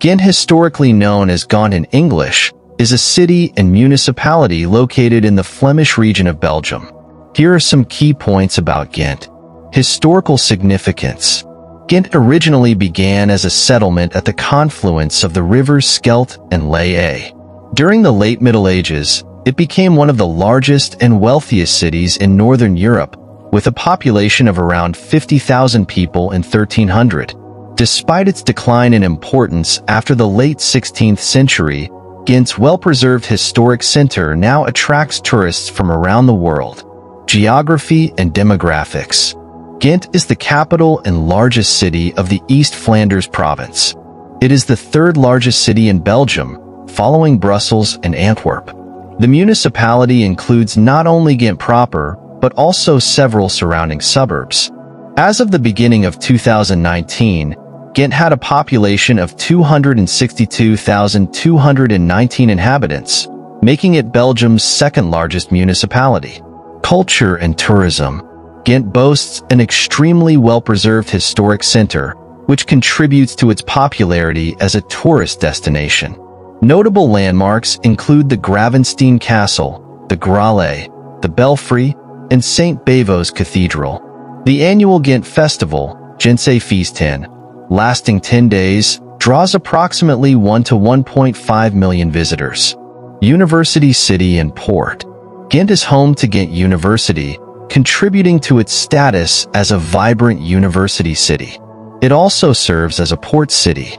Ghent historically known as Gaunt in English, is a city and municipality located in the Flemish region of Belgium. Here are some key points about Ghent. Historical significance. Ghent originally began as a settlement at the confluence of the rivers Scheldt and Ley. During the late Middle Ages, it became one of the largest and wealthiest cities in Northern Europe, with a population of around 50,000 people in 1300. Despite its decline in importance after the late 16th century, Ghent's well-preserved historic center now attracts tourists from around the world. Geography and demographics. Ghent is the capital and largest city of the East Flanders province. It is the third largest city in Belgium, following Brussels and Antwerp. The municipality includes not only Ghent proper, but also several surrounding suburbs. As of the beginning of 2019, Ghent had a population of 262,219 inhabitants, making it Belgium's second largest municipality. Culture and tourism. Ghent boasts an extremely well-preserved historic center, which contributes to its popularity as a tourist destination. Notable landmarks include the Gravensteen Castle, the Gralle, the Belfry, and St. Bavo's Cathedral. The annual Ghent Festival, Feesten, lasting 10 days, draws approximately 1 to 1.5 million visitors. University City and Port Ghent is home to Ghent University, contributing to its status as a vibrant university city. It also serves as a port city.